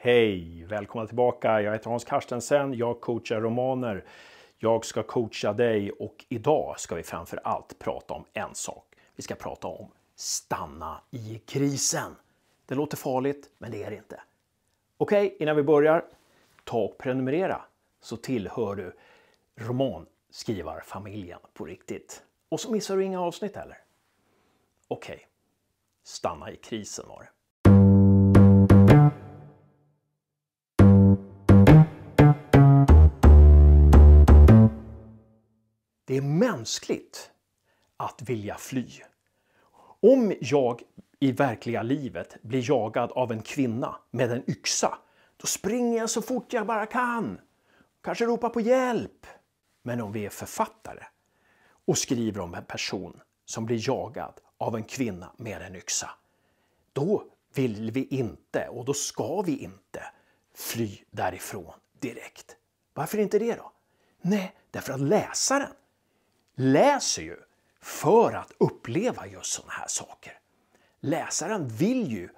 Hej! Välkomna tillbaka. Jag heter Hans Carstensen. Jag coachar romaner. Jag ska coacha dig och idag ska vi framför allt prata om en sak. Vi ska prata om stanna i krisen. Det låter farligt, men det är det inte. Okej, okay, innan vi börjar, ta och prenumerera så tillhör du romanskrivarfamiljen på riktigt. Och så missar du inga avsnitt heller. Okej, okay. stanna i krisen var det. Det är mänskligt att vilja fly. Om jag i verkliga livet blir jagad av en kvinna med en yxa, då springer jag så fort jag bara kan. Kanske ropar på hjälp. Men om vi är författare och skriver om en person som blir jagad av en kvinna med en yxa, då vill vi inte och då ska vi inte fly därifrån direkt. Varför inte det då? Nej, därför att läsaren läser ju för att uppleva just sådana här saker. Läsaren vill ju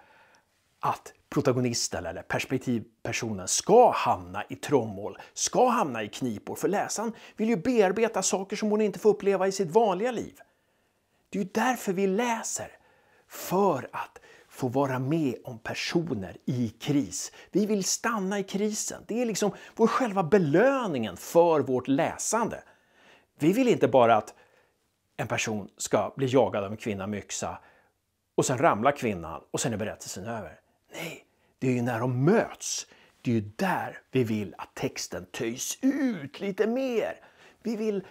att protagonisten eller perspektivpersonen ska hamna i trångmål, ska hamna i knipor. För läsaren vill ju bearbeta saker som hon inte får uppleva i sitt vanliga liv. Det är ju därför vi läser. För att få vara med om personer i kris. Vi vill stanna i krisen. Det är liksom vår själva belöningen för vårt läsande. Vi vill inte bara att en person ska bli jagad av en kvinna med yxa och sen ramlar kvinnan och sen är berättelsen över. Nej, det är ju när de möts. Det är ju där vi vill att texten töjs ut lite mer. Vi vill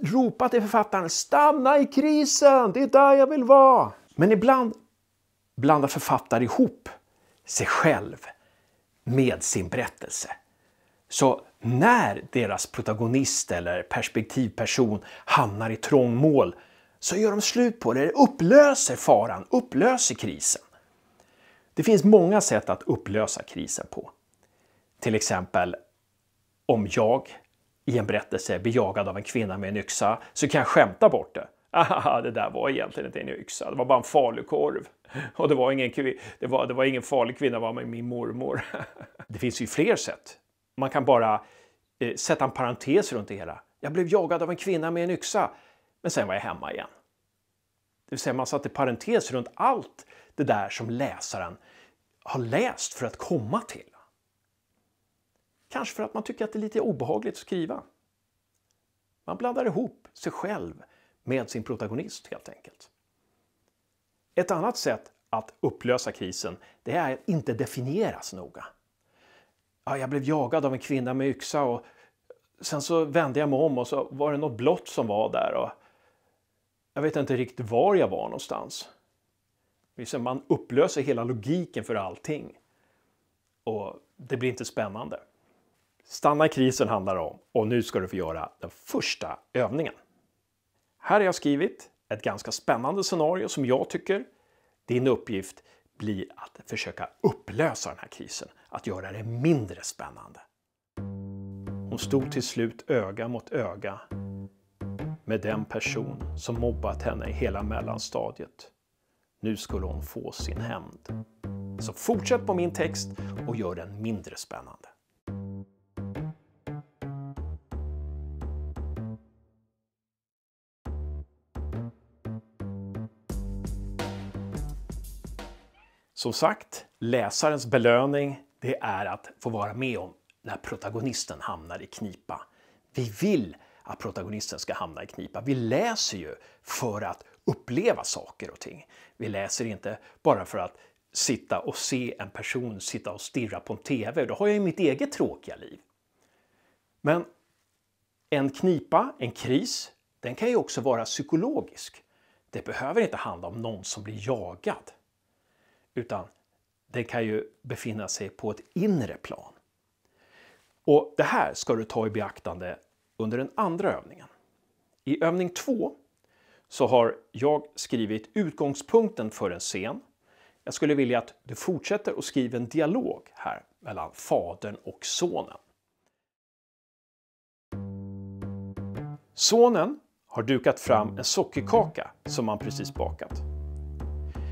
ropa till författaren stanna i krisen, det är där jag vill vara. Men ibland blandar författare ihop sig själv med sin berättelse. Så när deras protagonist eller perspektivperson hamnar i trångmål så gör de slut på det, upplöser faran, upplöser krisen. Det finns många sätt att upplösa krisen på. Till exempel om jag i en berättelse blir jagad av en kvinna med en yxa så kan jag skämta bort det. Aha, det där var egentligen inte en yxa, det var bara en falukorv. Och det var ingen, det var, det var ingen farlig kvinna, det var min mormor. Det finns ju fler sätt man kan bara eh, sätta en parentes runt det hela. Jag blev jagad av en kvinna med en yxa, men sen var jag hemma igen. Det vill säga man satte parentes runt allt det där som läsaren har läst för att komma till. Kanske för att man tycker att det är lite obehagligt att skriva. Man blandar ihop sig själv med sin protagonist helt enkelt. Ett annat sätt att upplösa krisen det är att inte definieras noga ja, jag blev jagad av en kvinna med yxa och sen så vände jag mig om och så var det något blått som var där. Och jag vet inte riktigt var jag var någonstans. Man upplöser hela logiken för allting. Och det blir inte spännande. Stanna i krisen handlar om och nu ska du få göra den första övningen. Här har jag skrivit ett ganska spännande scenario som jag tycker din uppgift blir att försöka upplösa den här krisen, att göra det mindre spännande. Hon stod till slut öga mot öga med den person som mobbat henne i hela mellanstadiet. Nu skulle hon få sin hämnd. Så fortsätt på min text och gör den mindre spännande. Som sagt, läsarens belöning det är att få vara med om när protagonisten hamnar i knipa. Vi vill att protagonisten ska hamna i knipa. Vi läser ju för att uppleva saker och ting. Vi läser inte bara för att sitta och se en person sitta och stirra på en TV. Då har jag ju mitt eget tråkiga liv. Men en knipa, en kris, den kan ju också vara psykologisk. Det behöver inte handla om någon som blir jagad utan den kan ju befinna sig på ett inre plan. Och Det här ska du ta i beaktande under den andra övningen. I övning två så har jag skrivit utgångspunkten för en scen. Jag skulle vilja att du fortsätter att skriva en dialog här mellan fadern och sonen. Sonen har dukat fram en sockerkaka som han precis bakat.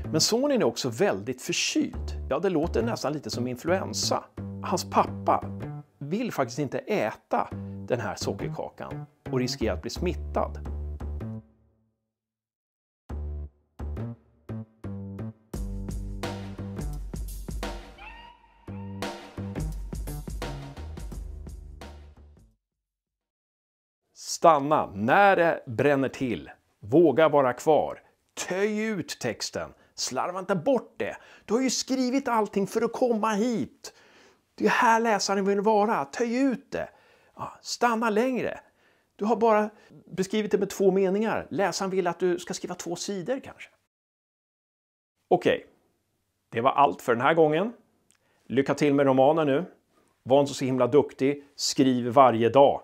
Mm. Men sonen är också väldigt förkyld. Ja, det låter nästan lite som influensa. Hans pappa vill faktiskt inte äta den här sockerkakan och riskerar att bli smittad. Stanna när det bränner till. Våga vara kvar. Töj ut texten. Slarva inte bort det. Du har ju skrivit allting för att komma hit. Det är här läsaren vill vara. Töj ut det. Ja, stanna längre. Du har bara beskrivit det med två meningar. Läsaren vill att du ska skriva två sidor kanske. Okej, okay. det var allt för den här gången. Lycka till med romanen nu. Var inte så himla duktig. Skriv varje dag.